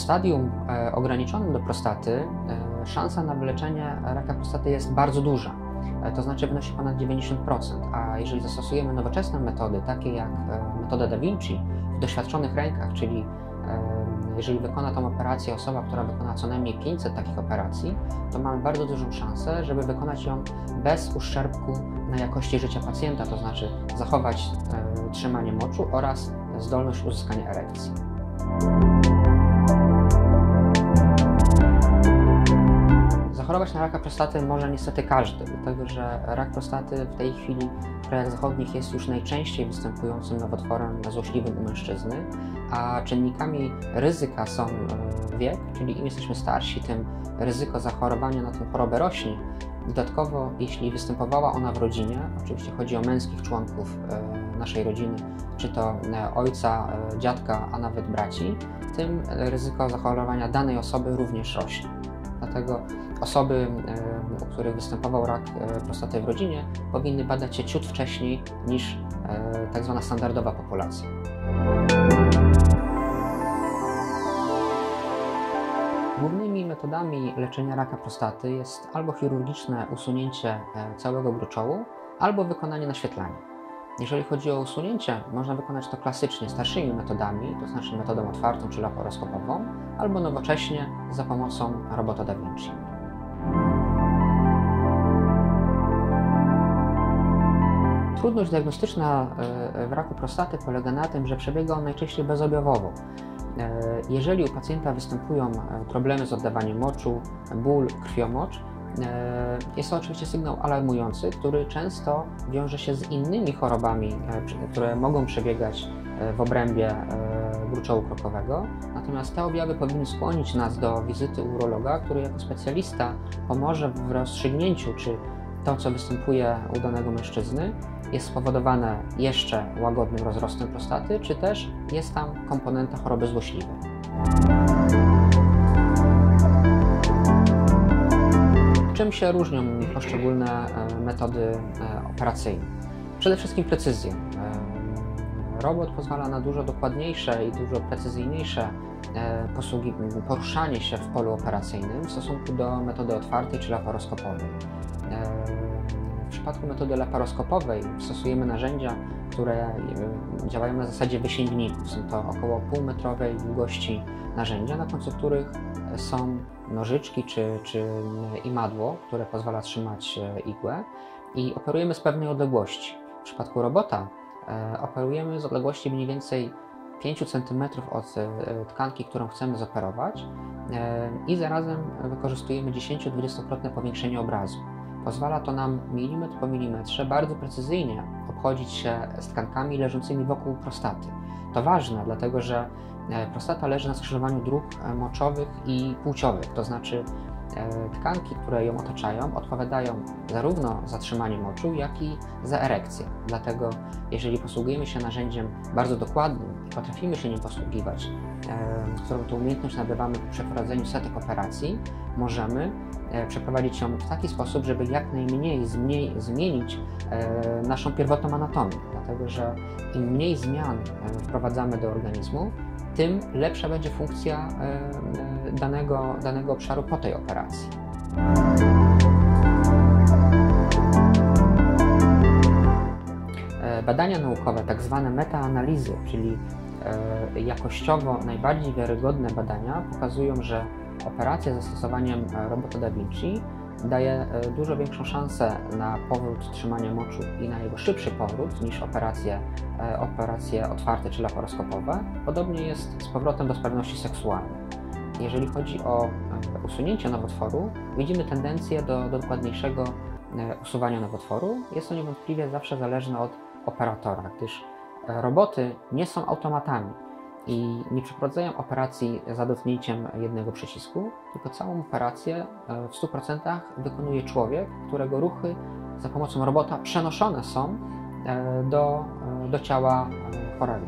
stadium e, ograniczonym do prostaty e, szansa na wyleczenie raka prostaty jest bardzo duża, e, to znaczy wynosi ponad 90%, a jeżeli zastosujemy nowoczesne metody, takie jak metoda Da Vinci w doświadczonych rękach, czyli jeżeli wykona tą operację osoba, która wykona co najmniej 500 takich operacji, to mamy bardzo dużą szansę, żeby wykonać ją bez uszczerbku na jakości życia pacjenta, to znaczy zachować trzymanie moczu oraz zdolność uzyskania erekcji. Zachorować na raka prostaty może niestety każdy, dlatego że rak prostaty w tej chwili w krajach zachodnich jest już najczęściej występującym nowotworem złośliwym u mężczyzny, a czynnikami ryzyka są e, wiek, czyli im jesteśmy starsi, tym ryzyko zachorowania na tę chorobę rośnie. Dodatkowo, jeśli występowała ona w rodzinie, oczywiście chodzi o męskich członków e, naszej rodziny, czy to e, ojca, dziadka, a nawet braci, tym ryzyko zachorowania danej osoby również rośnie. Dlatego osoby, u których występował rak prostaty w rodzinie, powinny badać się ciut wcześniej niż tak zwana standardowa populacja. Głównymi metodami leczenia raka prostaty jest albo chirurgiczne usunięcie e, całego gruczołu, albo wykonanie naświetlania. Jeżeli chodzi o usunięcie, można wykonać to klasycznie starszymi metodami, to znaczy metodą otwartą czy laparoskopową, albo nowocześnie za pomocą robota Da Vinci. Trudność diagnostyczna e, w raku prostaty polega na tym, że przebiega on najczęściej bezobjawowo. E, jeżeli u pacjenta występują e, problemy z oddawaniem moczu, ból, krwiomocz, jest to oczywiście sygnał alarmujący, który często wiąże się z innymi chorobami, które mogą przebiegać w obrębie gruczołu krokowego. Natomiast te objawy powinny skłonić nas do wizyty urologa, który jako specjalista pomoże w rozstrzygnięciu, czy to, co występuje u danego mężczyzny, jest spowodowane jeszcze łagodnym rozrostem prostaty, czy też jest tam komponenta choroby złośliwej. Czym się różnią poszczególne e, metody e, operacyjne? Przede wszystkim precyzją. E, robot pozwala na dużo dokładniejsze i dużo precyzyjniejsze posługi, poruszanie się w polu operacyjnym w stosunku do metody otwartej czy laparoskopowej przypadku metody laparoskopowej stosujemy narzędzia, które e, działają na zasadzie wysięgników. Są to około półmetrowej długości narzędzia, na końcu których są nożyczki czy, czy imadło, które pozwala trzymać e, igłę i operujemy z pewnej odległości. W przypadku robota e, operujemy z odległości mniej więcej 5 cm od tkanki, którą chcemy zoperować i zarazem wykorzystujemy 10-20-krotne powiększenie obrazu. Pozwala to nam milimetr po milimetrze bardzo precyzyjnie obchodzić się z tkankami leżącymi wokół prostaty. To ważne, dlatego że e, prostata leży na skrzyżowaniu dróg e, moczowych i płciowych, to znaczy e, tkanki, które ją otaczają, odpowiadają zarówno za trzymanie moczu, jak i za erekcję. Dlatego, jeżeli posługujemy się narzędziem bardzo dokładnym i potrafimy się nim posługiwać, którą to umiejętność nabywamy po przeprowadzeniu setek operacji, możemy E, przeprowadzić ją w taki sposób, żeby jak najmniej zmienić e, naszą pierwotną anatomię, dlatego że im mniej zmian e, wprowadzamy do organizmu, tym lepsza będzie funkcja danego, danego obszaru po tej operacji. Badania naukowe, tak zwane metaanalizy, czyli jakościowo najbardziej wiarygodne badania, pokazują, że Operacja zastosowaniem e, robota Da Vinci daje e, dużo większą szansę na powrót trzymania moczu i na jego szybszy powrót niż operacje, e, operacje otwarte czy laparoskopowe. Podobnie jest z powrotem do sprawności seksualnej. Jeżeli chodzi o usunięcie nowotworu, widzimy tendencję do, do dokładniejszego usuwania nowotworu. Jest to niewątpliwie zawsze zależne od operatora, gdyż roboty nie są automatami i nie przeprowadzają operacji za dotknięciem jednego przycisku, tylko całą operację e, w 100% wykonuje człowiek, którego ruchy za pomocą robota przenoszone są e, do, e, do ciała chorego.